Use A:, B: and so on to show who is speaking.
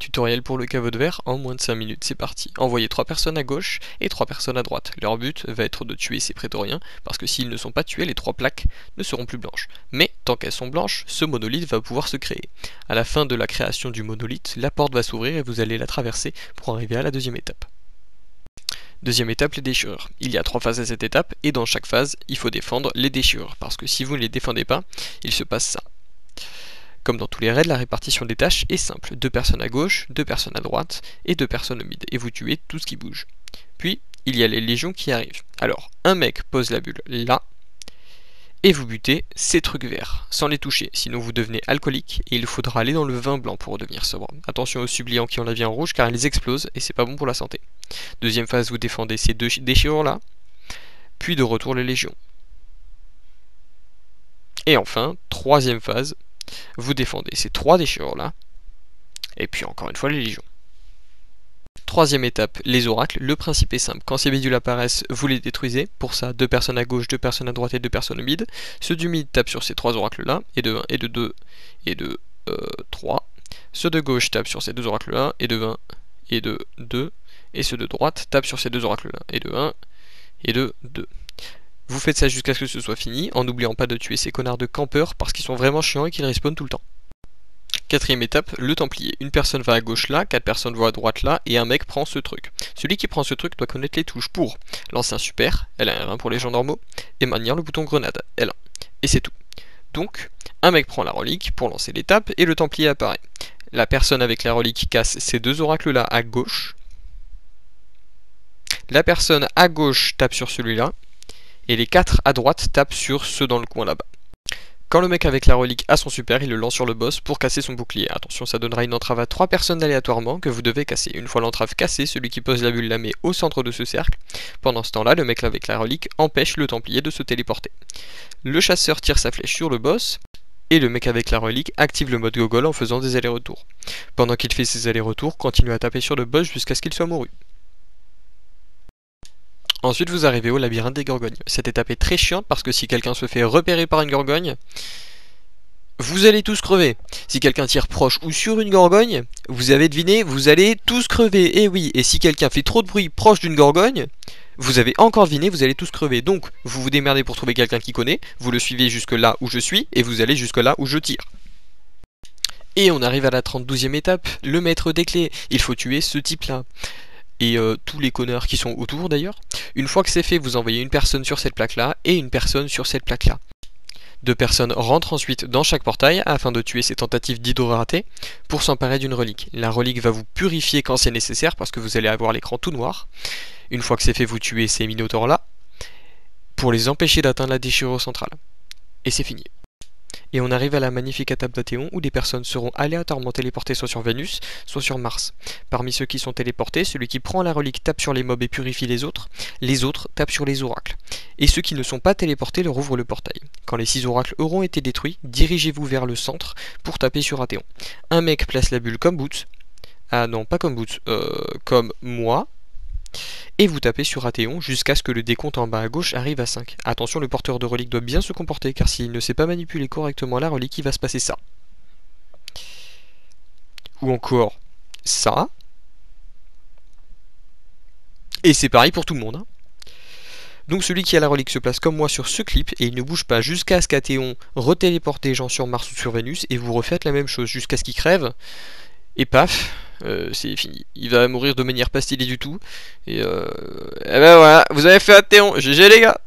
A: Tutoriel pour le caveau de verre en moins de 5 minutes, c'est parti. Envoyez 3 personnes à gauche et 3 personnes à droite. Leur but va être de tuer ces prétoriens, parce que s'ils ne sont pas tués, les 3 plaques ne seront plus blanches. Mais tant qu'elles sont blanches, ce monolithe va pouvoir se créer. À la fin de la création du monolithe, la porte va s'ouvrir et vous allez la traverser pour arriver à la deuxième étape. Deuxième étape, les déchirures. Il y a trois phases à cette étape, et dans chaque phase, il faut défendre les déchirures, parce que si vous ne les défendez pas, il se passe ça. Comme dans tous les raids, la répartition des tâches est simple. Deux personnes à gauche, deux personnes à droite et deux personnes au mid. Et vous tuez tout ce qui bouge. Puis, il y a les légions qui arrivent. Alors, un mec pose la bulle là, et vous butez ces trucs verts, sans les toucher, sinon vous devenez alcoolique et il faudra aller dans le vin blanc pour devenir sobre. Attention aux suppliants qui ont la vie en rouge car ils explosent et c'est pas bon pour la santé. Deuxième phase, vous défendez ces deux déchirures là, puis de retour les légions. Et enfin, troisième phase, vous défendez ces trois déchirures là, et puis encore une fois les légions. Troisième étape, les oracles. Le principe est simple. Quand ces bidules apparaissent, vous les détruisez. Pour ça, deux personnes à gauche, deux personnes à droite et deux personnes au mid. Ceux du mid tapent sur ces trois oracles-là, et de 1, et de 2, et de 3. Euh, ceux de gauche tapent sur ces deux oracles-là, et de 1, et de 2. Et ceux de droite tapent sur ces deux oracles-là, et de 1, et de 2. Vous faites ça jusqu'à ce que ce soit fini, en n'oubliant pas de tuer ces connards de campeurs, parce qu'ils sont vraiment chiants et qu'ils respawnent tout le temps. Quatrième étape, le Templier. Une personne va à gauche là, quatre personnes vont à droite là, et un mec prend ce truc. Celui qui prend ce truc doit connaître les touches pour lancer un super, L1 pour les gens normaux, et maintenir le bouton grenade, L1. Et c'est tout. Donc, un mec prend la relique pour lancer l'étape, et le Templier apparaît. La personne avec la relique casse ces deux oracles là à gauche. La personne à gauche tape sur celui-là, et les quatre à droite tapent sur ceux dans le coin là-bas. Quand le mec avec la relique a son super, il le lance sur le boss pour casser son bouclier. Attention, ça donnera une entrave à 3 personnes aléatoirement que vous devez casser. Une fois l'entrave cassée, celui qui pose la bulle la met au centre de ce cercle. Pendant ce temps-là, le mec avec la relique empêche le templier de se téléporter. Le chasseur tire sa flèche sur le boss, et le mec avec la relique active le mode gogol en faisant des allers-retours. Pendant qu'il fait ses allers-retours, continue à taper sur le boss jusqu'à ce qu'il soit mouru. Ensuite, vous arrivez au labyrinthe des gorgognes. Cette étape est très chiante parce que si quelqu'un se fait repérer par une gorgogne, vous allez tous crever. Si quelqu'un tire proche ou sur une gorgogne, vous avez deviné, vous allez tous crever. Et oui, et si quelqu'un fait trop de bruit proche d'une gorgogne, vous avez encore deviné, vous allez tous crever. Donc, vous vous démerdez pour trouver quelqu'un qui connaît, vous le suivez jusque là où je suis, et vous allez jusque là où je tire. Et on arrive à la 32e étape, le maître des clés. Il faut tuer ce type-là et euh, tous les connards qui sont autour d'ailleurs. Une fois que c'est fait, vous envoyez une personne sur cette plaque-là et une personne sur cette plaque-là. Deux personnes rentrent ensuite dans chaque portail afin de tuer ces tentatives d'hydroraté pour s'emparer d'une relique. La relique va vous purifier quand c'est nécessaire parce que vous allez avoir l'écran tout noir. Une fois que c'est fait, vous tuez ces minotaures là pour les empêcher d'atteindre la déchirure centrale. Et c'est fini. Et on arrive à la magnifique étape d'Athéon où des personnes seront aléatoirement téléportées soit sur Vénus, soit sur Mars. Parmi ceux qui sont téléportés, celui qui prend la relique tape sur les mobs et purifie les autres, les autres tapent sur les oracles. Et ceux qui ne sont pas téléportés leur ouvrent le portail. Quand les six oracles auront été détruits, dirigez-vous vers le centre pour taper sur Athéon. Un mec place la bulle comme Boots. Ah non, pas comme Boots, euh, comme moi, et vous tapez sur Athéon jusqu'à ce que le décompte en bas à gauche arrive à 5. Attention, le porteur de relique doit bien se comporter car s'il ne sait pas manipuler correctement la relique, il va se passer ça. Ou encore ça. Et c'est pareil pour tout le monde. Hein. Donc celui qui a la relique se place comme moi sur ce clip et il ne bouge pas jusqu'à ce qu'Athéon retéléporte des gens sur Mars ou sur Vénus et vous refaites la même chose jusqu'à ce qu'il crève. Et paf, euh, c'est fini. Il va mourir de manière pas stylée du tout. Et, euh, et ben voilà, vous avez fait un Théon. GG les gars